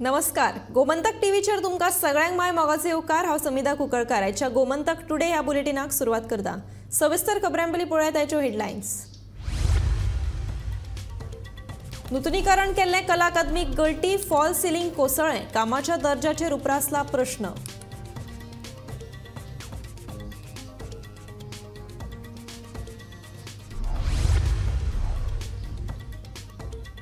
नमस्कार. गोमंतक टीव्हीचेर तुमकां सगळ्यांक माय मोगाचे येवकार हांव समिदा कुंकळकार. आयच्या गोमंतक टुडे ह्या बुलेटिनाक सुरवात करता. सविस्तर खबरां पयलीं पळयात आयच्यो हेडलायन्स नूतनीकरण केल्लें कला अकादमीक गळटी फॉल सिलिंग कोसळ्ळें कामाच्या दर्ज्याचेर उप्रासला प्रश्न.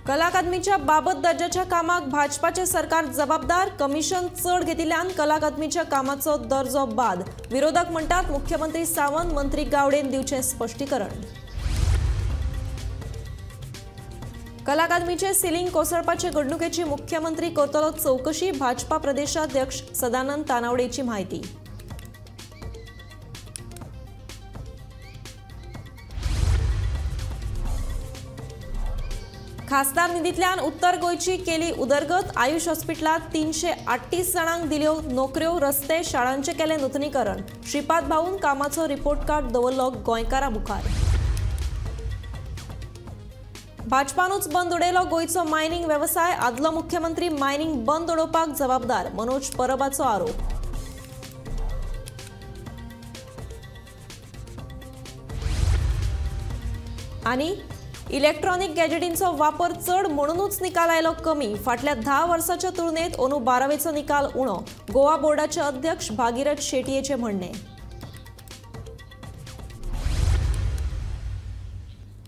कला अकादमीच्या बाबत दर्जाच्या कामाक भाजपाचे सरकार जबाबदार कमिशन चड घेतिल्यान कला अकादमीच्या कामाचो दर्जो बाद. विरोधक म्हणटात मुख्यमंत्री सावंत मंत्री गावडेन दिवचे स्पश्टीकरण कला अकादमीचे सिलिंग कोसळपाचे घडणुकेची मुख्यमंत्री करतलो चौकशी भाजपा प्रदेशाध्यक्ष सदानंद तानावडेची माहिती. खासदार निधीतल्यान उत्तर गोंयची केली उदरगत. आयुष हॉस्पिटलात तीनशे आठतीस जाणांक दिल्यो नोकऱ्यो रस्ते शाळांचे केले नूतनीकरण. श्रीपाद भाऊन कामाचो रिपोर्ट कार्ड दवरलो गोंयकारा मुखार. भाजपानूच बंद उडयलो गोंयचो मायनिंग वेवसाय आदलो मुख्यमंत्री मायनिंग बंद उडोवपाक जबाबदार मनोज परबाचो आरोप. आनी इलेक्ट्रॉनिक गॅजेटींचो वापर चड म्हणूनच निकाल आयलो कमी. फाटल्या धा वर्साच्या तुलनेत अंदू बारावेचो निकाल उणो. गोवा बोर्डाचे अध्यक्ष भागीरथ शेटयेचे म्हणणे.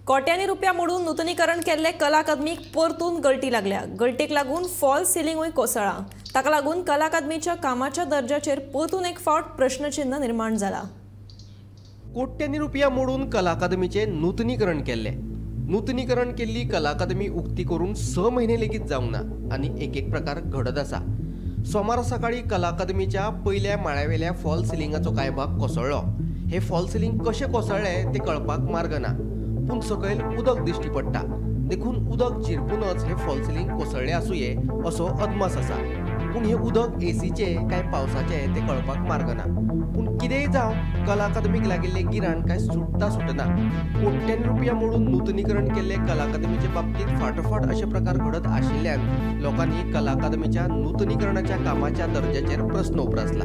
कोट्यांनी रुपया मोडून नूतनीकरण केल्ले कला अकादमीक परतून गळटी लागल्या. गळटेक लागून फॉल सिलिंगूय कोसळा ताका लागून कला अकादमीच्या कामाच्या दर्ज्याचेर परतून एक फावट प्रश्नचिन्ह निर्माण जाला कोट्यांनी रुपया मोडून कला अकादमीचे नूतनीकरण केल्ले नूतनीकरण केल्ली कला अकादमी उक्ती करून स म्हयने लेगीत जावंक ना. आनी एक एक प्रकार घडत आसा सोमार सकाळी कला अकादमीच्या पयल्या माळ्यावेल्या फॉल सिलिंगाचो काय भाग कोसळ्ळो हे फॉल सिलिंग कशें कोसळ्ळें तें कळपाक मार्ग ना. पूण सकयल उदक दिश्टी पडटा. देखून उदक झिरपूनच हे फॉल सिलिंग कोसळ्ळें आसूये असो अदमास आसा पूण हे उदक एसीचे काय पावसाचे ते कळपाक मार्ग ना. पूण कितेंय जावं कला अकादमीक लागिल्ले गिराण काय सुट्टा सुटना. कोट्यांनी रुपया मोडून नूतनीकरण केल्ले कला अकादमीचे बाबतीत फाटोफाट अशे प्रकार घडत आशिल्ल्यान लोकांनी कला अकादमीच्या नूतनीकरणाच्या कामाच्या दर्ज्याचेर प्रस्न उप्रासला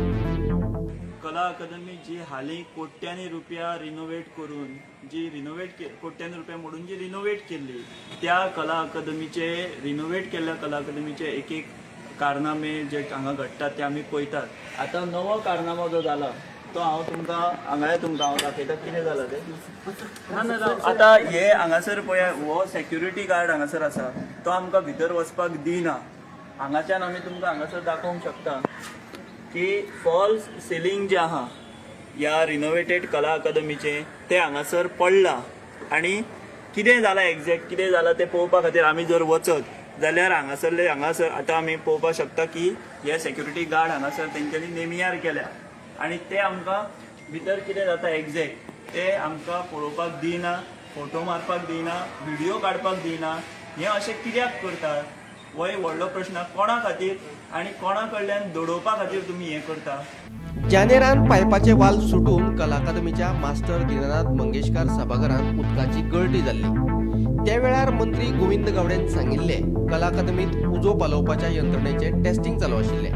कला अकादमी जी हालीं कोट्यांनी रुपया रिनोवेट करून जी रिनोवेट कोट्यांनी रुपया मोडून जी रिनोवेट केल्ली त्या कला अकादमीचे रिनोवेट केल्ल्या कला अकादमीचे एक एक कारनामे जे हांगा घडटात ते आमी पळयतात आतां नवो कारनामो जो जाला तो हांव तुमकां हांगा तुमकां हांव दाखयता कितें जालां तें? ना ना आतां हे हांगासर पळय हो सेक्युरिटी गार्ड हांगासर आसा तो आमकां भितर वचपाक दिना. हांगाच्यान आमी तुमकां हांगासर दाखोवंक शकता की फॉल्स सिलींग जे आहा ह्या रिनोवेटेड कला अकादमीचे ते हांगासर पडला. आणि कितें जालां एग्जॅक्ट कितें जालां तें पळोवपा खातीर आमी जर वचत जाल्यार हांगासरले हांगासर आतां आमी पळोवपाक शकता की हे सेक्युरिटी गार्ड हांगासर तेंच्यांनी नेमियार केल्या. आनी ते आमकां भितर कितें जाता एग्जॅक्ट ते आमकां पळोवपाक दिना फोटो मारपाक दिना व्हिडियो काडपाक दिना. हें अशें कित्याक करतात? हो एक व्हडलो प्रश्न कोणा खातीर आनी कोणा कडल्यान दडोवपा खातीर तुमी हें करता? जानेरान पायपाचे वाल सुटून कला अकादमीच्या मास्टर दीननाथ मंगेशकार सभाघरांत उदकाची गळटी जाल्ली. त्या वेळार मंत्री गोविंद गावड्यान सांगिल्ले कला अकादमीत उजो पालोवपाच्या यंत्रणेचे टेस्टिंग चालू आशिल्ले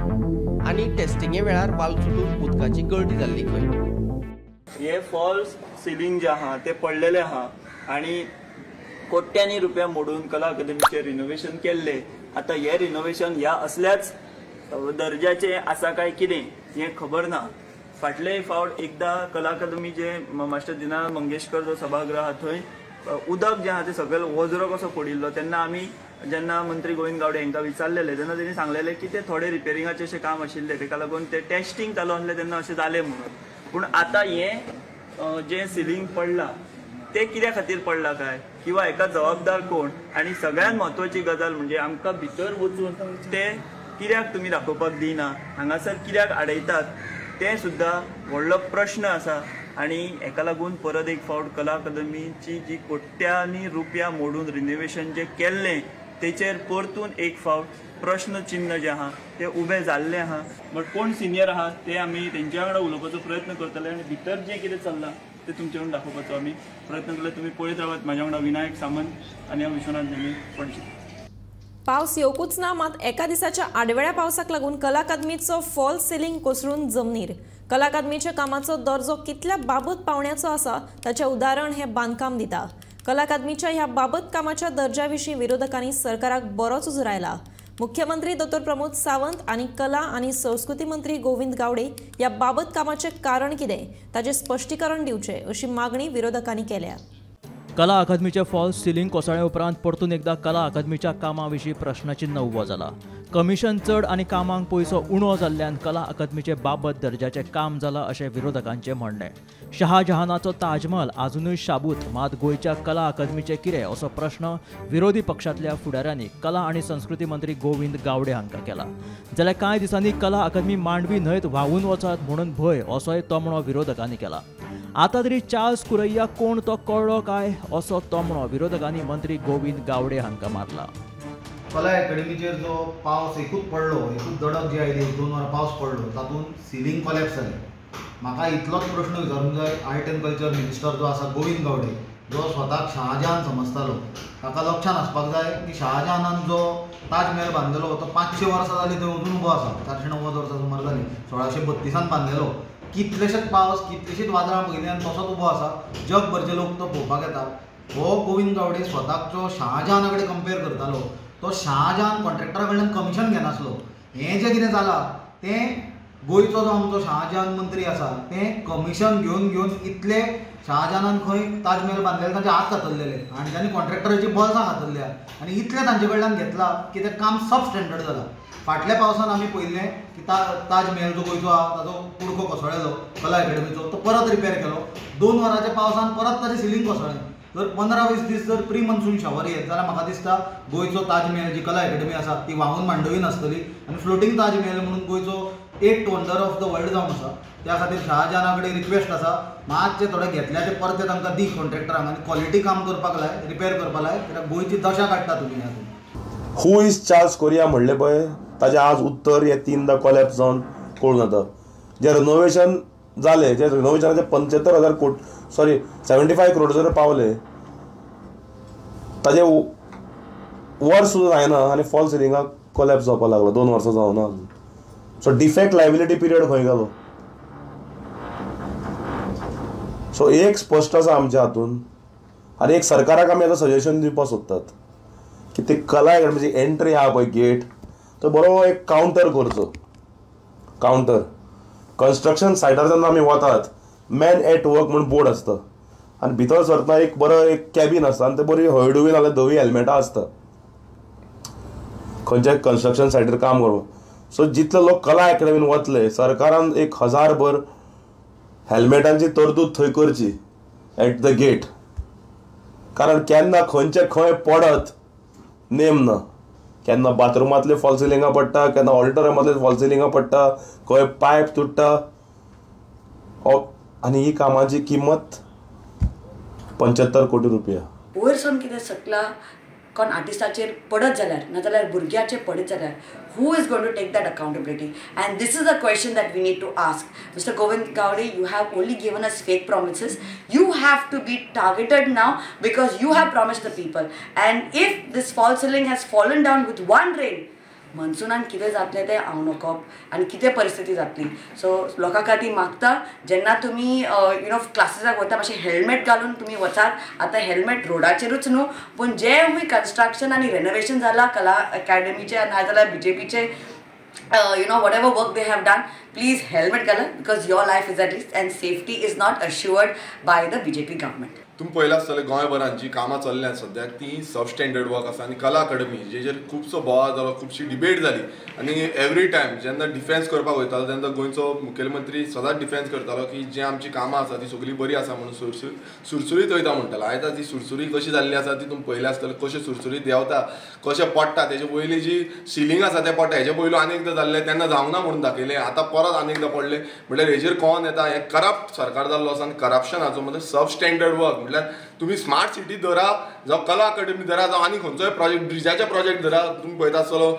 आनी टेस्टिंगे वेळार वाल सुटून उदकाची गळटी जाल्ली खंय. हे फॉल्स सिलिंग जे आहा ते पडलेले आहा. आनी कोट्यांनी रुपया मोडून कला अकादमीचे रिनोवेशन केल्ले. आतां हे रिनोवेशन ह्या असल्याच दर्जाचे आसा काय कितें हें खबर ना. फाटले फावट एकदां कला अकादमी जे मास्टर दिना मंगेशकर जो सभागृह थंय उदक जें आहा तें सकयल वज्रो कसो पडिल्लो तेन्ना आमी जेन्ना मंत्री गोविंद गावडे हांकां विचारलेले तेन्ना तेणी सांगलेलें की ते थोडे रिपेरिंगाचे अशें काम आशिल्लें तेका लागून ते टेस्टिंग चालू आसलें तेन्ना अशें जालें म्हणून. पूण आतां हें जें सिलींग पडलां ते कित्या खातीर पडला काय? किंवा हेका जबाबदार कोण? आनी सगळ्यात म्हत्वाची गजाल म्हणजे आमकां भितर वचून ते कित्याक तुमी दाखोवपाक दिना? हांगासर कित्याक आडयतात? ते सुद्दां व्हडलो प्रश्न आसा. आनी हेका लागून परत एक फावट कला अकादमीची जी कोट्यांनी रुपया मोडून रिनोवेशन जें केल्लें तेचेर परतून एक फावट प्रश्न चिन्ह जें आहा तें उबें जाल्लें आहा बट कोण सिनियर आहा ते आमी तेंच्या वांगडा उलोवपाचो प्रयत्न करतले आनी भितर जें कितें चल्लां ते तुमचे कडेन दाखोवपाचो आमी प्रयत्न केले तुमी पळयत रावात म्हाज्या वांगडा विनायक सामंत आनी हांव विश्वनाथ नेमी पणजी पावस येवकूच ना मात एका दिसाच्या आडवेळ्या पावसाक लागून कला अकादमीचो फॉल सिलिंग कोसळून जमनीर. कला अकादमीच्या कामाचो दर्जो कितल्या बाबत पावण्याचो आसा ताचें उदाहरण हे बांदकाम दिता. कला अकादमीच्या ह्या बाबत कामाच्या दर्ज्या विशीं विरोधकांनी सरकाराक बरोच उजो आयला मुख्यमंत्री दोतोर प्रमोद सावंत आनी कला आनी संस्कृती मंत्री गोविंद गावडे ह्या बाबत कामाचें कारण कितें ताचें स्पश्टीकरण दिवचें अशी मागणी विरोधकांनी केल्या. कला अकादमीचे फॉल्स सिलिंग कोसळ्या उपरांत परतून एकदा कला अकादमीच्या कामां विशीं प्रश्नचिन्ह उबो जाला कमिशन चड आनी कामांक पयसो उणो जाल्ल्यान कला अकादमीचे बाबत दर्जाचें काम जालां अशें विरोधकांचें म्हणणें. शहाजहानाचो ताजमहल आजुनूय शाबूत मात गोंयच्या कला अकादमीचें कितें असो प्रश्न विरोधी पक्षांतल्या फुडाऱ्यांनी कला आनी संस्कृती मंत्री गोविंद गावडे हांकां केला. जाल्यार कांय दिसांनी कला अकादमी मांडवी न्हंयत व्हांवून वचत म्हणून भंय असोय तोमणो विरोधकांनी केला. आतां तरी चार्ल्स कुरैया कोण तो कळ्ळो काय असो तोमणो विरोधकांनी मंत्री गोविंद गावडे हांकां मारला. कला अकॅडमीचेर जो पावस एकूच पडलो. एकूच दडक जी आयली एक दोन वरां पावस पडलो. तातूंत सिलींग कॉलेप्स जालें म्हाका इतलोच प्रश्न विचारूंक जाय आर्ट एंड कल्चर मिनिस्टर जो आसा गोविंद गावडे जो स्वताक शहाजहान समजतालो ताका लक्षांत आसपाक जाय की शहाजहानान जो ताजमहल बांदलेलो तो पांचशे वर्सां जालीं थंय अजून उबो आसा. चारशे णव्वद वर्सां सुमार जाली सोळाशे बत्तिसांत बांदलेलो कितलेशेच पावस कितलेशीच वादळां पयलीं तसोच उबो आसा. जगभरचे लोक तो पळोवपाक येता हो गोविंद गावडे स्वताकचो शहाजहाना कडेन कंपेर करतालो. तो शाहजहान कॉन्ट्रॅक्टरा कडल्यान कमिशन घेनासलो हें जें कितें जालां तें गोंयचो जो आमचो शाहजहान मंत्री आसा तें कमिशन घेवन घेवन इतले शहाजहानान खंय ताजमहल बांदलेले तांचे हात खातरलेले आनी तांणी कॉन्ट्रॅक्टराची बॉल्सां खातरल्या आनी इतलें तांचे कडल्यान घेतलां की तें काम सब स्टँडर्ड जालां फाटल्या पावसान आमी पयलें की ता ताजमहल जो गोंयचो आहा ताजो कुडको कोसळ्ळेलो कला अकॅडमीचो तो परत रिपेर केलो. दोन वरांच्या पावसान परत ताजें सिलींग कोसळ्ळें जर पंदरा वीस दीस जर प्री मन्सून शावर येत जाल्यार म्हाका दिसता गोंयचो ताजमहल जी कला अकॅडमी आसा ती व्हांवून मांडवी नासतली आनी फ्लोटींग ताजमहल म्हणून गोंयचो eight wonder of the world जावन आसा. त्या खातीर शहाजहाना कडेन रिक्वेस्ट आसा मातशें थोडे घेतल्या ते परते तांकां दी कॉन्ट्रॅक्टरांक आनी क्वॉलिटी काम करपाक लाय रिपेर करपाक लाय कित्याक गोंयची दशा काडटा तुमी हातूंत. हू इज चार्ल्स कोरिया म्हणलें पळय? ताचें आज उत्तर हे तीनदा कॉलेप्स जावन कळून जाता? जें रिनोवेशन जालें जें रिनोवेशनाचे पंच्यात्तर हजार कोट सॉरी सेवन्टी फाय करोड जर पावले ताजे वर सुद्दां जायना आनी फॉल सिलिंगाक कोलॅप्स जावपाक लागलो दोन वर्सां जावना अजून. सो डिफेक्ट लायबिलिटी पिरियड खंय गेलो सो एक स्पश्ट आसा आमच्या हातून आनी एक सरकाराक आमी आतां सजेशन दिवपाक सोदतात की ते कला अकॅडमीची एंट्री आहा पळय गेट तो बरो एक कावंटर करचो कावंटर कन्स्ट्रक्शन सायटार जेन्ना आमी वतात. मॅन एट वर्क म्हणून बोर्ड आसता आनी भितर सरतना एक बरो एक कॅबीन आसता आनी ते बरी हळडुवी नाल्यार धवी हेल्मेटां आसता खंयच्याय कन्स्ट्रक्शन सायटीर काम करपाक सो जितले लोक कला एकडेमीन वतले सरकारान एक हजार भर हेल्मेटांची तरतूद थंय करची एट द गेट कारण केन्ना खंयचे खंय पडत नेम ना केन्ना बाथरुमांतले फॉलसिलिंगां पडटा केन्ना ऑडिटोरियमांतले फॉलसिलिंगां पडटा खंय पायप तुट्टा आणि आनी ही कामाची किंमत पंच्याहत्तर कोटी रुपया. वयर सावन कितें सकला कोण आर्टिस्टाचेर पडत जाल्यार नाजाल्यार भुरग्याचेर पडत जाल्यार who is gone to take that accountability and this is a question that we need to ask mister Govind Gawade you have only given us fake promises you have to be targeted now because you have promised the people and if this fall ceiling has fallen down with one rain मनसुनान कितें जातलें तें हांव नकप आनी कितें परिस्थिती जातली. So लोकां खातीर मागता जेन्ना तुमी यु नो क्लासीसाक वता मातशें हेल्मेट घालून तुमी वचात आतां हेल्मेट रोडाचेरूच न्हू पूण जें हूंय कन्स्ट्रक्शन आनी रेनोवेशन जालां कला अकॅडमीचें नाजाल्यार B J पीचें you know whatever work they have done please helmet घालात because your life is at least and safety is not assured by the B J P government तुमी पळयला आसतलें गोंयभरात जीं कामां चल्ल्यांत सद्याक ती सब स्टँडर्ड वर्क आसा आनी कला अकॅडमी जेजेर खुबसो बोवाळ जालो खुबशी डिबेट जाली आनी एवरी टायम जेन्ना डिफेन्स करपाक वयतालो तेन्ना गोंयचो मुखेलमंत्री सदांच डिफेन्स करतालो की जी आमची कामां आसा ती सगळीं बरी आसा म्हणून सुरसुर सुरसुरीत वयता म्हणटालो. आयज ती सुरसुरी कशी जाल्ली आसा ती तुमी पळयलें आसतलें कशें सुरसुरीत देंवता कशें पडटा तेजे पयलीं जी सिलींग आसा तें पडटा हेजे पयलू आनी एकदां जाल्लें तेन्ना जावना म्हणून दाखयलें. आतां परत आनी एकदां पडलें. म्हणल्यार हेजेर कोण येता? हें करप्ट सरकार जाल्लो आसा आनी करप्शनाचो म्हणजे सब स्टँडर्ड वर्क म्हटल्यार तुम्ही स्मार्ट सिटी धरा जावं कला अकादमी धरा जावं आनी खंयचोय प्रोजेक्ट ब्रिजाचे प्रोजेक्ट धरा तुम्ही पळयता आसतलो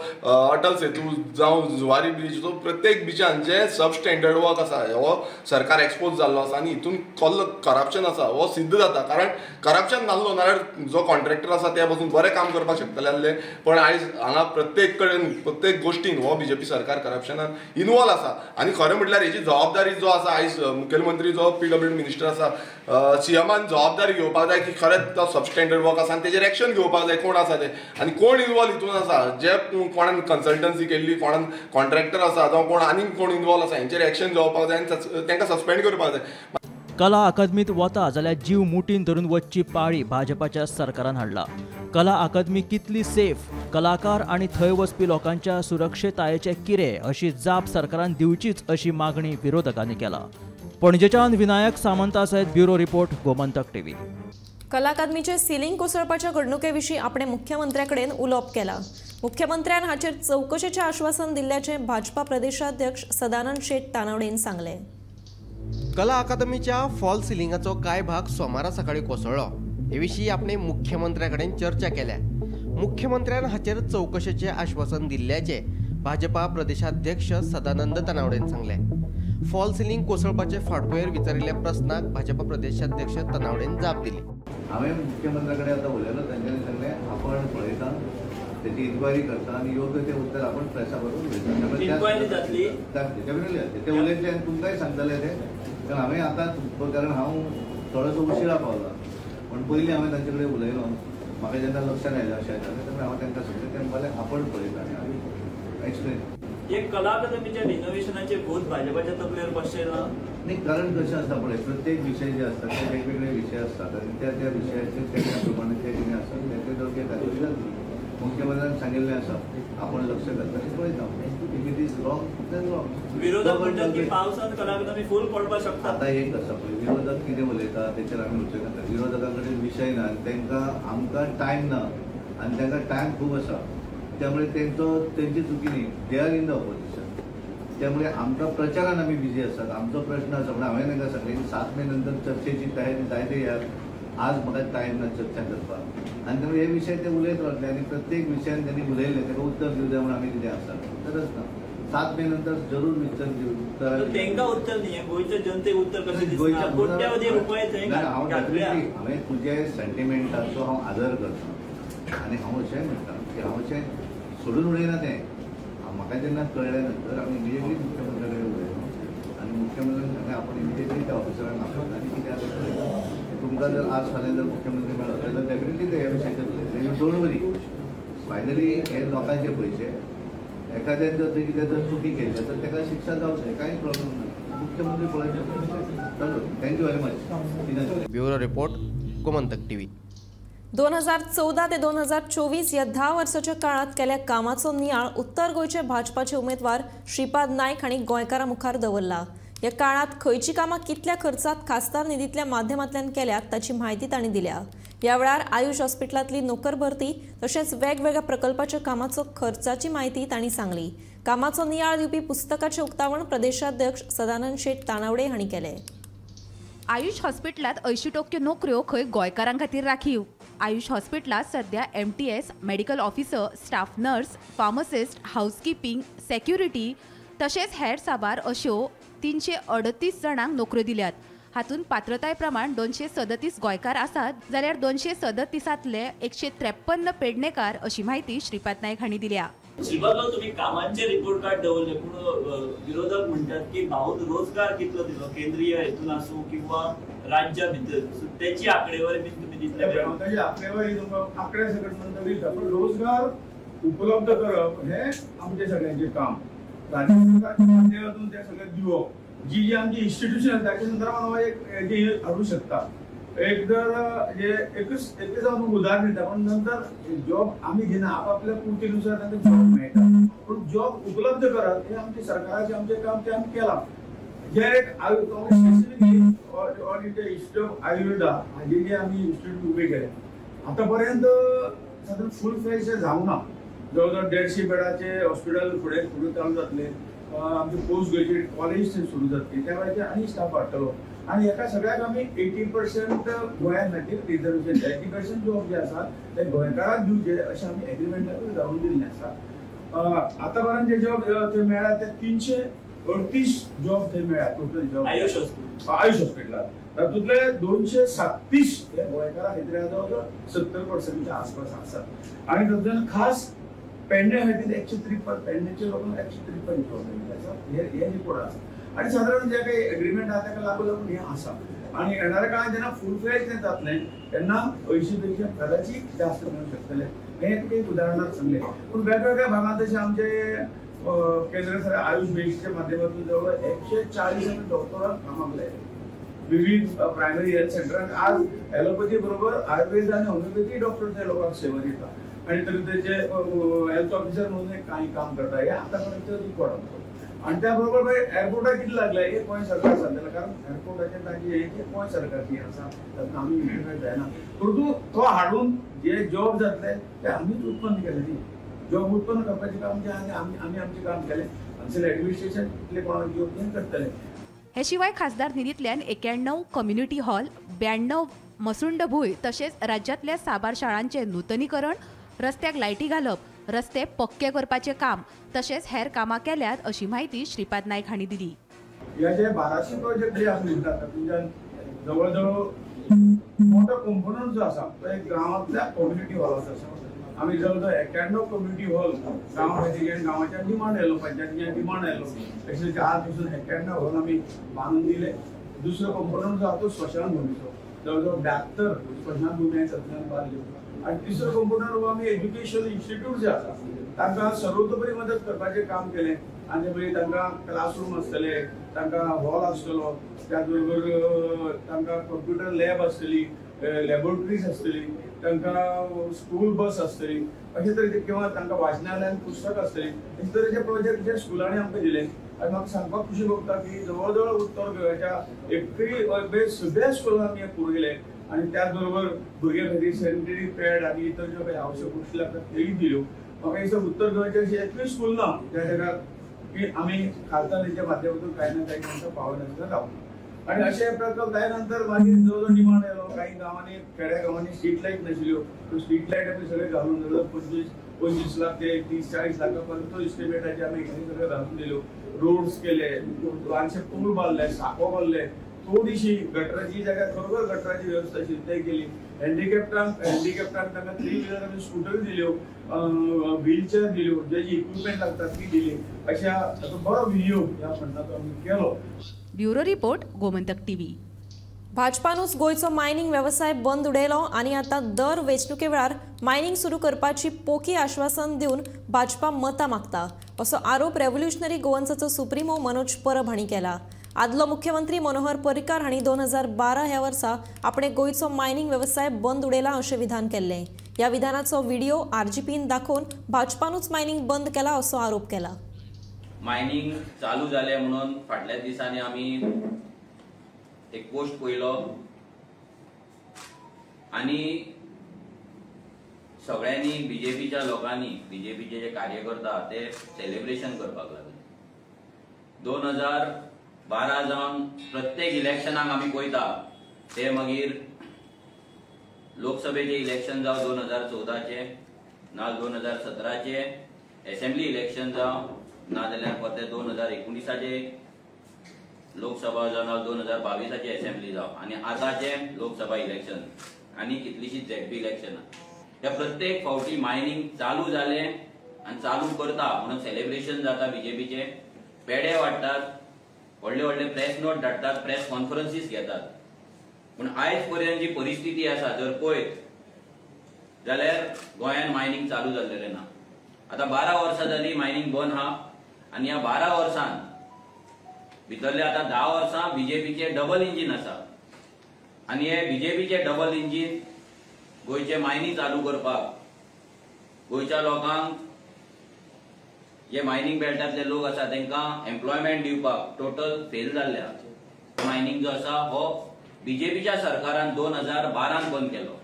अटल सेतू जावं जुवारी ब्रिज जो प्रत्येक ब्रिजान जे सब स्टँडर्ड वर्क आसा हो सरकार एक्सपोज जाल्लो आसा आनी हितून कल्ल करप्शन आसा हो सिद्ध जाता. कारण करप्शन नासलो नाल्यार जो कॉन्ट्रॅक्टर आसा त्या पासून बरें काम करपाक शकतले आसले पण आयज हांगा प्रत्येक कडेन प्रत्येक गोश्टीन हो बी जे पी सरकार करप्शनान इनवॉल्व आसा आनी खरें म्हटल्यार हेची जबाबदारी जो आसा आयज मुखेलमंत्री जो पी डब्ल्यू मिनिस्टर आसा सीएमान जबाबदारी घेवपाक जाय की खरेंच तो सबस्टँडर्ड वर्क आसा आनी तेजेर एक्शन घेवपाक जाय कोण आसा ते. आनी कोण इनवॉल्व हितून आसा जे कोणान कन्सल्टन्सी केल्ली कोणान कॉन्ट्रॅक्टर आसा जावं कोण आनीक कोण इनवॉल्व आसा हेंचेर एक्शन घेवपाक जाय आनी तांकां सस्पेंड करपाक जाय. कला अकादमीत वता जाल्यार जीव मुठीन धरून वचची पाळी भाजपाच्या सरकारान हाडला. कला अकादमी कितली सेफ कलाकार आनी थंय वचपी लोकांच्या सुरक्षतायेचे कितें अशी जाप सरकारान दिवचीच अशी मागणी विरोधकांनी केला. पणजेच्यान विनायक सामंता सयत ब्युरो रिपोर्ट गोमंतक टीव्ही. कला अकादमीचे सिलींग कोसळपाच्या घडणुके आपणे मुख्यमंत्र्याकडेन उलोवप केला. मुख्यमंत्र्यान हाचेर चवकशेचे आश्वासन दिल्ल्याचे भाजपा प्रदेशाध्यक्ष सदानंद शेट तानावडेन सांगले. कला अकादमीच्या फॉल सिलिंगाचो कांय भाग सोमारा सकाळी कोसळ्ळो हे विशीं आपणे मुख्यमंत्र्या कडेन चर्चा केल्या. मुख्यमंत्र्यान हाचेर चवकशेचे आश्वासन दिल्ल्याचे भाजपा प्रदेशाध्यक्ष सदानंद तनावडेन सांगले. फॉल सिलिंग कोसळपाचे फाटभुंयेर विचारिल्ल्या प्रस्नाक भाजपा प्रदेशाध्यक्ष तनावडेन जाप दिली हांवें मुख्यमंत्र्याकडे आता उलयलो तांच्यांनी सांगलें आपण पळयता त्याची इन्क्वायरी करता आणि योग्य ते उत्तर आपण प्रेसा बरोबर ते उलयतले आनी तुमकांय सांगतले ते कारण हांवें आतां कारण हांव थोडोसो उशिरा पावला पण पयलीं हांवें तांचे कडेन उलयलो म्हाका जेन्ना लक्षात आयलें अशें तेन्ना हांव तांकां सांगलें तें म्हणलें आपण पळयता आनी एक्सप्लेन एक कला अकादमीच्या रिनोव्हेशनाचे भूत भाजपाच्या तकलेर बसचें ना? नाही कारण कशें आसता पळय प्रत्येक विशय जे असतात ते वेगवेगळे विषय असतात. आणि त्या त्या विशयाचे त्या त्या प्रमाणे ते कितें आसा ते ते खातीर जातली मुख्यमंत्र्यान सांगिल्लें आसा आपण लक्ष घालता आनी पळयता it is wrong then wrong विरोधक म्हणतात की पावसान कला अकादमी फूल पडपाक शकता आता एक आसा पळय विरोधक कितें उलयता तेचेर आमी घालता विरोधकां कडेन विशय ना आनी तांकां आमकां टायम ना आनी तांकां टायम खूब आसा त्यामुळे तेंचो तेंची चुकी न्ही. They are in the opposition त्यामुळे आमकां प्रचारान आमी बिजी आसात आमचो प्रश्न आसा पण हांवें तांकां सांगलें की सात मे नंतर चर्चेची तयारी जायते यार आज म्हाका टायम ना चर्चा करपाक आनी त्यामुळे हे विशय ते उलयत रावतले आनी प्रत्येक विशयान त्यांनी उलयले ताका उत्तर दिवं जाय म्हणून आमी कितें आसा तरच ना. सात मे नंतर जरूर तर उत्तर तांकां उत्तर गोंयच्या जनतेक उत्तर कशें गोंयच्या हांव तुजे सेंटिमेंटाचो हांव आदर करता. आनी हांव अशेंय म्हणटा की हांव अशें सोडून उडयना तें हांव- म्हाका जेन्ना कळ्ळें नंतर हांव इमिजिएटली मुख्यमंत्र्याकडे उलयलो आनी मुख्यमंत्र्यान सांगलें आपण इमिजिएटली त्या ऑफिसरांक आपयता आनी कितें आसा तें तुमकां जर आज फाल्यां जर मुख्यमंत्री मेळ्ळो जाल्यार डेफिनेटली ते हे विशयाचेर उलयतले डोंट वरी फायनली हे लोकांचे पयशे एखाद्यान जर ते कितें जर चुकी केली तर ताका शिक्षा जावंक जाय कांय प्रॉब्लेम ना मुख्यमंत्री पळयचे thank you very much bureau report Gomantak TV. दोन हजार चौदा ते दोन हजार चोवीस या धा वर्साच्या काळात केल्या कामाचो नियाळ उत्तर गोंयचे भाजपाचे उमेदवार श्रीपाद नायक हांणी गोंयकारां मुखार दवरला. या काळात खंयची कामां कितल्या खर्चात खासदार निधीतल्या माध्यमांतल्यान केल्यात ताची म्हायती तांणी दिल्या. या वेळार आयुष हॉस्पिटलांतली नोकर भरती तशेंच वेगवेगळ्या प्रकल्पाच्या कामाचो खर्चाची म्हायती तांणी सांगली. कामाचो नियाळ दिवपी पुस्तकाचें उक्तावण प्रदेशाध्यक्ष सदानंद शेट तानावडे हांणी केलें. आयुष हॉस्पिटलात अंयशीं टक्के नोकऱ्यो खंय गोंयकारां खातीर राखीव? आयुष हॉस्पिटलात सध्या M T S medical officer staff nurse pharmacist housekeeping security तशेंच हेर साबार अश्यो तीनशे अडतीस जाणांक नोकऱ्यो दिल्यात. हातूंत पात्रताय प्रमाण दोनशे सदतीस गोंयकार आसात जाल्यार दोनशे सदतीसांतले एकशे त्रेप्पन्न पेडणेकार अशी माहिती श्रीपाद नायक हांणी दिल्या. श्रीपादराव तुम्ही कामांचे रिपोर्ट कार्ड दवरले. पूण विरोधक म्हणतात की भाऊन रोजगार कितलो दिलो? केंद्रीय हेतून आसूं किंवा राज्या भितर त्याची आकडेवारी बी तुम्ही दिसले ताची आंकडेवारी तुमकां आंकडे सकट म्हणटा दिता पण रोजगार उपलब्ध करप हे आमचे सगळ्यांचे काम. राज्य सरकारच्या माध्यमातून ते सगळे दिवप जी जी आमची इन्स्टिट्यूशन ताच्या संदर्भात हांव एक हेजे हाडूं शकता एक जर जे एकच एकच हांव तुमकां उदाहरण दिता पण नंतर जॉब आमी घेना आपापल्या पुर्तीनुसार तांकां जॉब मेळटा पूण जॉब उपलब्ध करप हे आमचे सरकाराचे आमचे काम ते आमी केलां. जे एक all India institute of Ayurveda हाजे जे आमी इन्स्टिट्यूट उबे केले आतापर्यंत साधारण फुल फ्लेज जावंक ना. जवळ जवळ देडशे बेडाचे हॉस्पिटल फुडें फुडें चालू जातले आमचे पोस्ट ग्रॅज्युएट कॉलेज सुरू जातली त्या वेळाचेर आनी स्टाफ वाडटलो आनी हेका सगळ्याक आमी एटी पर्संट गोंयां खातीर रिजर्वेशन एटी पर्सेंट जॉब जे आसा ते गोंयकाराक दिवचे अशें आमी एग्रीमेंटाक जावन दिल्लें आसा आतां पर्यंत जे जॉब मेळ्ळा ते तिनशे अडतीस जॉब थंय मेळ्ळा total job AYUSH hospital AYUSH हॉस्पिटलात तातूंतले दोनशे साततीस हे गोंयकारा खातीर जवळ जवळ सत्तर पर्संटच्या आसपास आसात आनी तातूंतल्यान खास पेडणे खातीर एकशे त्रिपन्न पेडणेचे लोकांक एकशे त्रिपन्न आसा हे हे रिपोर्ट आसा आनी सादारण जे काही एग्रीमेंट आहा ताका लागून लागून हे आसा आनी येणाऱ्या काळात जेन्ना फूल फ्लेज तें जातलें तेन्ना अंयशीं पेक्षा कदाचित जास्त मेळूंक शकतले हे तुका एक उदाहरणार्थ सांगले पूण वेगवेगळ्या भागांत जशें आमचे केंद्र सरकार आयुष बेल्टच्या माध्यमातून जवळ एकशे चाळीस आमी डॉक्टरांक विविध प्रायमरी हेल्थ सेंटरात आज ॲलोपॅथी बरोबर आयुर्वेद आणि होमिओपॅथी डॉक्टर ते लोकांक सेवा दिता आणि तरी त्याचे हेल्थ ऑफिसर म्हणून एक काही काम करता हे आतापर्यंत रिकॉर्ड आमचो आणि त्या बरोबर मागीर एअरपोर्टार कितें लागले? हे गोंय सरकार सांगलें कारण एअरपोर्टाचे ताजी एक सरकार सरकारची आसा ताका आमी इंटरफेर जायना. परंतु तो हाडून जे जॉब जातले ते आमीच उत्पन्न केले न्ही जॉब उत्पन्न करपाचें काम जे आहा आमी आमी आमचें काम केलें. हांगसर एडमिनिस्ट्रेशन इतले कोणाक जॉब तें करतले हे शिवाय खासदार निधीतल्यान एक्याण्णव कम्युनिटी हॉल ब्याण्णव मसुंड भूंय तशेंच राज्यातल्या साबार शाळांचे नूतनीकरण रस्त्याक लायटी घालप रस्ते पक्के करपाचें काम तशेंच हेर कामां केल्यात अशी माहिती श्रीपाद नायक हांणी दिली. या जे बाराशे प्रोजेक्ट जे आमी तातूंतल्यान जवळ जवळ मोठो कंपोनंट जो आसा तो एक गांवांतल्या कम्युनिटी हॉलाचो आसा आमी जवळ जवळ एक्याण्णव कम्युनिटी हॉल गांवा खातीर गांवाच्या डिमांड येयलो पंचायतीच्या डिमांड आयलो एक्चुअली चार दिवसात एक्याण्णव हॉल आमी बांदून दिले दुसरो कंपोनंट जो आहा तो स्मशान भुमीचो. जवळ जवळ ब्यात्तर स्मशान भुमी आणि तिसरो कंपोनंट हो आमी एज्युकेशन इन्स्टिट्यूट जे आसा तांकां सर्वतोपरी मदत करपाचें काम केलें. आनी मागीर तांकां क्लासरूम आसतले तांकां हॉल आसतलो त्याच बरोबर तांकां कंप्युटर लॅब आसतली लॅबोरेटरीज आसतली तांकां स्कूल बस आसतली अशे तरेचे किंवा तांकां वाचनालयान पुस्तक आसतली अशे तरेचे प्रोजेक्ट जे स्कुलांनी आमकां दिले. आनी म्हाका सांगपाक खुशी भोगता की जवळ जवळ उत्तर गोव्याच्या एकरी सगळ्या स्कुलांनी आमी हे पुरयले आणि त्याच बरोबर भुरग्यां खातीर सॅनिटरी पॅड आणि इतर ज्यो काही आवश्यक गोष्टी लागतात तेही दिल्यो म्हाका दिसता उत्तर गोंयचे अशी एकूय स्कूल ना ज्या जगात की आमी खासदारीच्या माध्यमातून काही ना काही तांकां पावय जावं आणि अशे प्रकार जाय नंतर मागीर जो जो डिमांड येयलो काही गांवांनी खेड्या गांवांनी स्ट्रीट लाइट नाशिल्ल्यो स्ट्रीट लाइट आमी सगळे घालून जवळ पंचवीस पंचवीस लाख ते तीस चाळीस लाखापर्यंत तो इस्टिमेटाचे आमी सगळे घालून दिलो. रोड्स केले ल्हानशे पूल बांदले साखो बांदले थोडीशी गटराची जागा खरोखर गटराची व्यवस्था आशिल्ली केली. हँडिकॅप्टांक हँडिकॅप्टांक त्यांना थ्री व्हीलर आमी स्कुटर दिल्यो व्हीलचेअर दिल्यो जेची इक्विपमेंट लागतात ती दिली. अशा ताचो बरो व्हिडिओ ह्या फंडाचो आमी केलो. Bureau report Gomantak TV. भाजपानूच गोंयचो मायनिंग वेवसाय बंद उडयलो आनी आतां दर वेंचणुके वेळार मायनिंग सुरू करपाची पोकी आश्वासन दिवन भाजपा मतां मागता. असो आरोप रेव्होल्युशनरी गोवन्साचो सुप्रिमो मनोज परब हांणी केला. आदलो मुख्यमंत्री मनोहर पर्रीकार हांणी दोन हजार बारा ह्या वर्सा आपणे गोंयचो मायनिंग वेवसाय बंद उडयला अशें विधान केल्लें. ह्या विधानाचो व्हिडिओ आरजीपीन दाखोवन भाजपानूच मायनिंग बंद केला असो आरोप केला. मायनिंग चालू जालें म्हणून फाटल्या दिसांनी आमी एक पोस्ट पयलो आनी सगळ्यांनी बीजेपीच्या लोकांनी बीजेपीचे जे कार्यकर्ता ते सेलिब्रेशन करपाक लागले. दोन हजार बारा जावन प्रत्येक इलेक्शनाक आमी पळयता ते मागीर लोकसभेचे इलेक्शन जावं दोन हजार चौदाचे ना दोन हजार सतराचे असेंब्ली इलेक्शन जावं नाजाल्यार परते दोन हजार एकोणिसाचे लोकसभा जावन दोन हजार बावीसाचे असेंब्ली जावं. आनी आतांचे लोकसभा इलेक्शन आनी कितलीशींच झेडपी इलेक्शनां ह्या प्रत्येक फावटी मायनिंग चालू जालें आनी चालू करता म्हणून सेलिब्रेशन जाता बीजेपीचे पेडे वाडटात व्हडले व्हडले प्रेस नोट धाडटात प्रेस कॉन्फरन्सीस घेतात. पूण आयज पर्यंत जी परिस्थिती आसा जर पळयत जाल्यार गोंयांत मायनिंग चालू जाल्लेलें ना. आतां बारा वर्सां जालीं मायनिंग बंद हा. आनी ह्या बारा वर्सान भितरले आतां धा वर्सां बीजेपीचे डबल इंजीन आसा आनी हे बीजेपीचे डबल इंजीन गोंयचे मायनी चालू करपाक. गोंयच्या लोकांक जे मायनिंग बेल्टांतले लोक आसा तांकां एम्प्लॉयमेंट दिवपाक टोटल फेल जाल्ले आहा मायनिंग जो आसा हो बीजेपीच्या सरकारान दोन हजार बारान बंद केलो.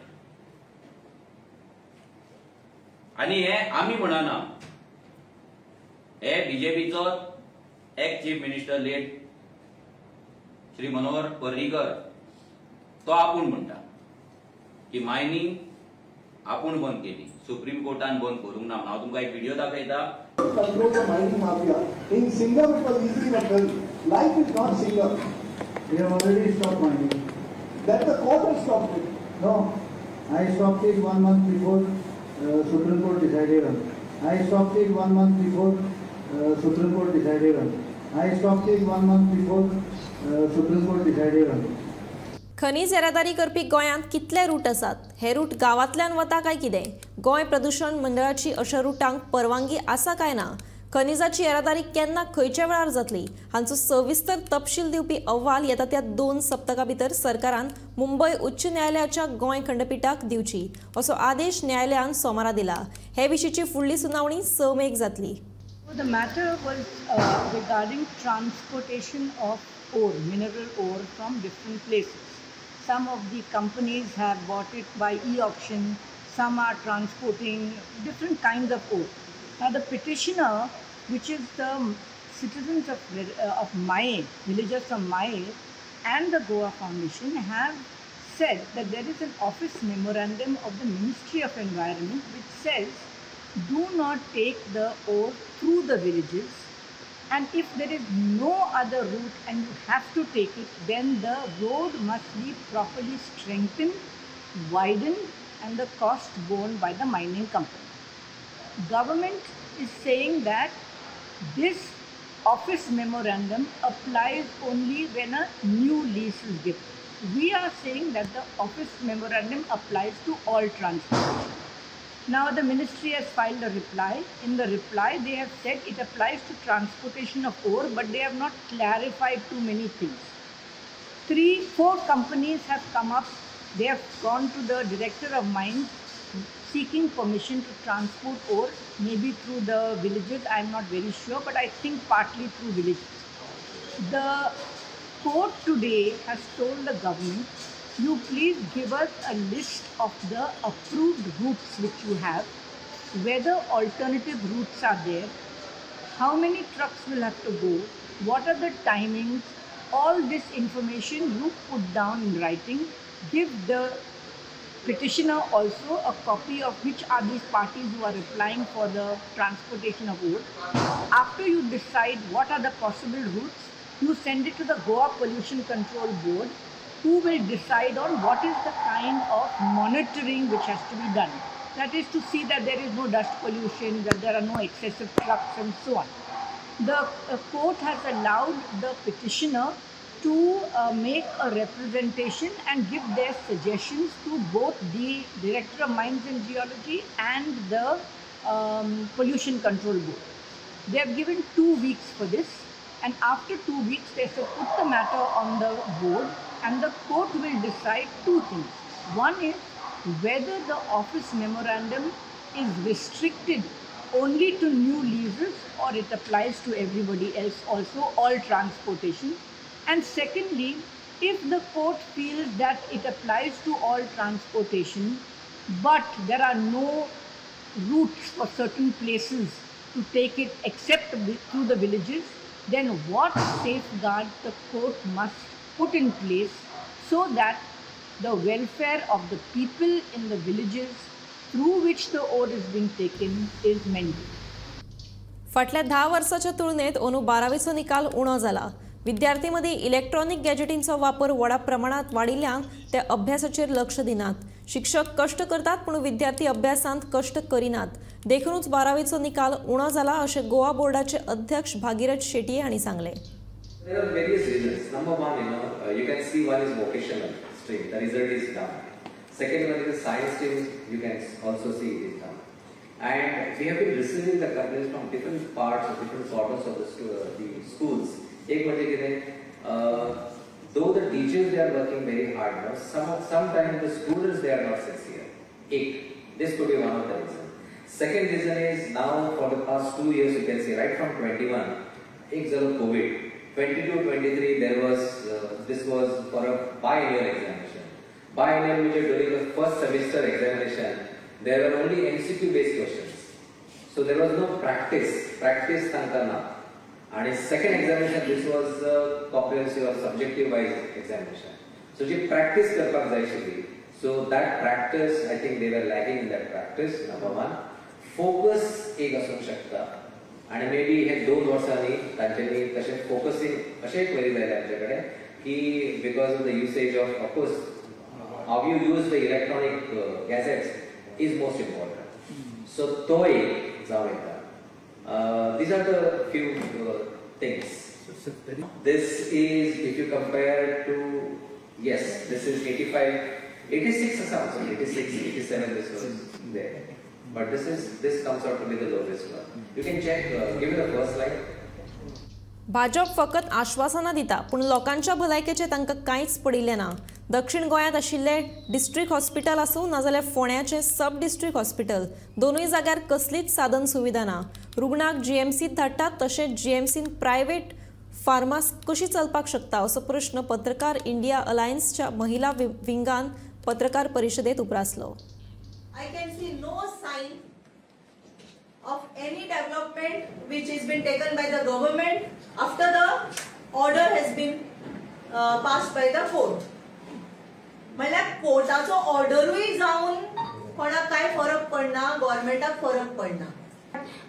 आनी हे आमी म्हणना हे बीजेपीचो ex chief minister late Shri Manohar Parrikar तो आपूण म्हणटा की मायनिंग आपूण बंद केली सुप्रीम कोर्टान बंद करूंक ना हांव तुमकां एक व्हिडिओ दाखयता control the mining mafia. In Singapore, it was easy enough. Well, life is not Singapore. We have already stopped mining. That the court has stopped it. No, I stopped it one month before uh, Supreme Court decided on. it. I stopped it one month before uh, Supreme Court decided on. it. I stopped it one month before uh, Supreme Court decided on. it. खनिज येरादारी करपी गोंयांत कितले route आसात हे route गांवांतल्यान वता काय कितें गोंय प्रदूषण मंडळाची अशा रुटांक परवानगी आसा काय ना खनिजाची येरादारी केन्ना खंयच्या वेळार जातली हांचो सविस्तर तपशील दिवपी अहवाल येता त्या दोन सप्तकां भितर सरकारान मुंबय उच्च न्यायालयाच्या गोंय खंडपीठाक दिवची असो आदेश न्यायालयान सोमारा दिला हे विशींची फुडली सुनावणी स मेक जातली The matter was uh, regarding transportation of ore, mineral ore from different places. Some of the companies have bought it by e-auction, some are transporting different kinds of ore. Now the petitioner, which is the citizens of, uh, of Maye, villagers from Maye and the Goa Foundation have said that there is an office memorandum of the Ministry of Environment which says do not take the ore through the villages. And if there is no other route and you have to take it then the road must be properly strengthened widened and the cost borne by the mining company. Government is saying that this office memorandum applies only when a new lease is given. We are saying that the office memorandum applies to all transportation now the ministry has filed a reply. In the reply, they have said it applies to transportation of ore, but they have not clarified too many things. Three, four companies have come up. They have gone to the director of mines seeking permission to transport ore, maybe through the villages. I am not very sure, but I think partly through villages. The court today has told the government you please give us a list of the approved routes which you have, whether alternative routes are there, how many trucks will have to go, what are the timings, all this information you put down in writing, give the petitioner also a copy of which are these parties who are applying for the transportation of ore. After you decide what are the possible routes, you send it to the Goa Pollution Control Board who will decide on what is the kind of monitoring which has to be done. That is to see that there is no dust pollution, that there are no excessive trucks and so on. The uh, court has allowed the petitioner to uh, make a representation and give their suggestions to both the Director of Mines and Geology and the um, Pollution Control Board. They have given two weeks for this and after two weeks they should put the matter on the board and the court will decide two things. One is whether the office memorandum is restricted only to new leases or it applies to everybody else also, all transportation. And secondly, if the court feels that it applies to all transportation, but there are no routes for certain places to take it except through the villages, then what safeguard the court must put in place so that the welfare of the people in the villages through which the ore is being taken is maintained. फाटल्या धा वर्साच्या तुलनेत अंदू बारावेचो निकाल उणो जाला विद्यार्थी मदीं इलेक्ट्रॉनिक गॅजेटींचो वापर व्हडा प्रमाणात वाडिल्ल्यान ते अभ्यासाचेर लक्ष दिनात. शिक्षक कश्ट करतात पूण विद्यार्थी अभ्यासांत कश्ट करिनात. देखूनच बारावेचो निकाल उणो जाला अशें गोवा बोर्डाचे अध्यक्ष भागीरथ शेटये हांणी सांगलें. There are various reasons. Number one, you know, uh, you can see one is vocational stream. The result is down. Second one is the science stream. You can also see it is down. And we have been receiving the complaints from different parts of different quarters of the, stu- uh, the schools. एक म्हणजे कितें though the teachers they are working very hard now, some sometimes the students they are not sincere. Eight. This could be one of the reasons. Second reason is now for the past two years you can see right from 21, एक झालं COVID. 22-23 there was, uh, this was for a biennial examination. Biennial means during the first semester examination, there were only MCQ based questions. So there was no practice, practice tankarna. And in second examination, this was uh, comprehensive or subjective wise examination. So she practice karpak. So that practice, I think they were lagging in that practice, number one. Focus ek asum shakta. आणि may be हे दोन वर्सांनी तांच्यांनी तशें focusing अशें query जालें आमचे कडेन की because of the usage of of course how you use the electronic gadgets is most important so तो एक जावं येता these are the few things this is if you compare to yes this is 85 86 sounds 86 87 this was there. But this is this comes out to be the lowest one. You can check uh, give me the first slide. Bhajap फकत आश्वासनां दिता पूण लोकांच्या भलायकेचे तांकां कांयच पडिल्लें ना. दक्षिण गोंयांत आशिल्ले डिस्ट्रिक्ट हॉस्पिटल आसूं नाजाल्यार फोंड्याचें सब डिस्ट्रिक्ट हॉस्पिटल दोनूय जाग्यार कसलीच साधन सुविधा ना. रुग्णाक जीएमसीत धाडटात तशेंच जीएमसीन प्रायव्हेट फार्मास कशी चलपाक शकता असो प्रश्न पत्रकार इंडिया अलायन्सच्या महिला वि- विंगान पत्रकार परिशदेत उप्रासलो I sign of any development which has been taken by the government after the order has been uh, passed by the court. म्हणल्यार कोर्टाचो ऑर्डरूय जावन कोणाक काय फरक पडना गव्हर्मेंटाक फरक पडना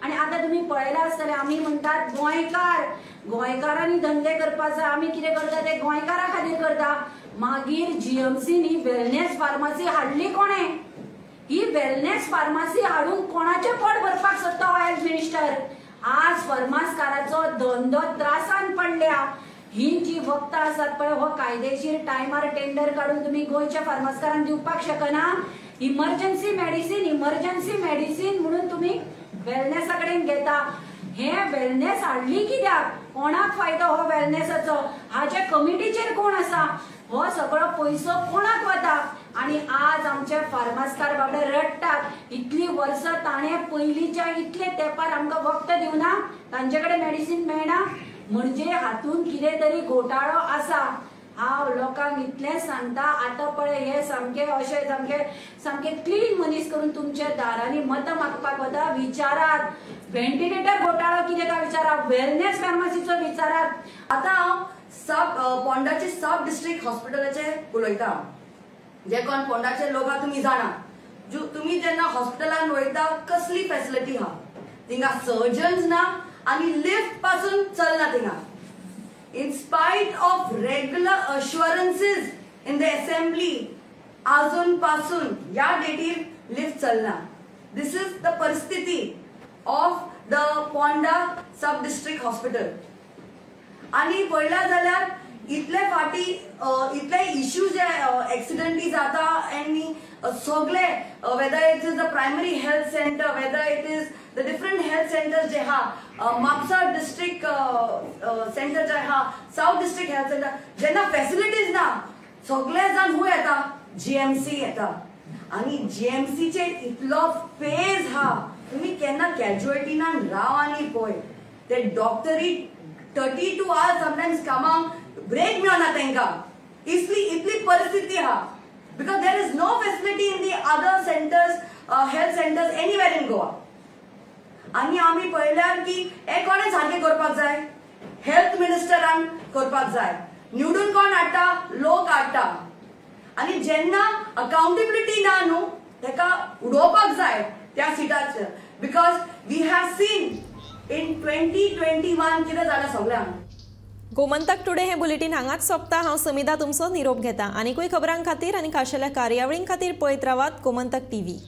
आणि आता तुम्ही पळयला आसतले आमी म्हणटात गोंयकार गोंयकारांनी धंदे करपा जाय आमी कितें करता ते गोंयकारा खातीर करता. मागीर जीएमसीनी वेलनेस फार्मासी हाडली कोणे? ही वेलनेस फार्मासी हाडून कोणाचे पोट भरपाक सोदता हो हेल्थ मिनिस्टर आज फर्मासकाराचो धंदो त्रासान पडल्या. ही जी वखदां आसात पळय हो कायदेशीर टायमार टेंडर काढून तुम्ही गोंयच्या फार्मासकारांक दिवपाक शकना. इमर्जन्सी मेडिसीन इमर्जन्सी मेडिसीन म्हणून तुम्ही वेलनेसा कडेन घेता. हे वेलनेस हाडली कित्याक? कोणाक फायदो हो वेलनेसाचो हाचे कमिटीचेर कोण आसा? हो सगळो पयसो कोणाक वता आणि आज आमचे फार्मासकार बाबडे रडटात इतली वर्सां ताणे पयलींच्या इतले तेंपार आमकां वखद दिवना तांचे कडेन मेडिसीन मेळना म्हणजे हातून कितें तरी घोटाळो आसा हांव लोकांक इतलें सांगता आतां पळय हे सामके अशे सामके सामके क्लीन मनीस करून तुमच्या दारांनी मतां मागपाक वता. विचारात. व्हेंटिलेटर घोटाळो कितें काय विचारात? वेलनेस फार्मासीचो विचारात. आतां हांव सब पोंडाचे सब डिस्ट्रिक्ट हॉस्पिटलाचे उलयता जे कोण पोंडाचे लोक आहा तुमी जाणा जो तुमी जेन्ना हॉस्पिटलान वयता कसली फॅसिलिटी आहा तिंगा सर्जन्स ना आनी लिफ्टपासून चलना थिंगा in spite of regular assurances in the assembly अजून पासून या डेटीर लिफ्ट चलना दिस इज द परिस्थिती of the Ponda sub district hospital आणि पळयला जाल्यार इतले फाटी इतले इश्यू जे एक्सिडंटी जाता आणि सगळे whether it is the primary health centre whether it is the different health centre जे आहा म्हापसा डिस्ट्रिक्ट सेंटर जे आहा साऊथ डिस्ट्रिक्ट हेल्थ सेंटर जेन्ना फॅसिलिटीज ना सगळे जाण हू येता जीएमसी येता. आणि जीएमसीचे इतलो पेज हा तुम्ही केन्ना कॅज्युअलिटीनान राव आनी पळय ते डॉक्टरी थर्टी टू आवर्स समटायम्स कामांक ब्रेक मेळना तांकां इतली इतली परिस्थिती आहा because there is no facility in the other centres health centres anywhere in Goa आनी आमी पळयल्यार की हे कोणें सारकें करपाक जाय हेल्थ मिनिस्टरान करपाक जाय. निवडून कोण हाडटा? लोक हाडटा. आनी जेन्ना अकाउंटेबिलिटी ना न्हू तेका उडोवपाक जाय त्या सिटाचेर because we have seen in twenty twenty one कितें सगळ्यांक गोमंतक टुडे हे बुलेटिन हांगाच सोंपता. हांव समिधा तुमचो निरोप घेता. आनीकूय खबरां खातीर आनी खाशेल्या कार्यावळीं खातीर पळयत रावात गोमंतक टीव्ही.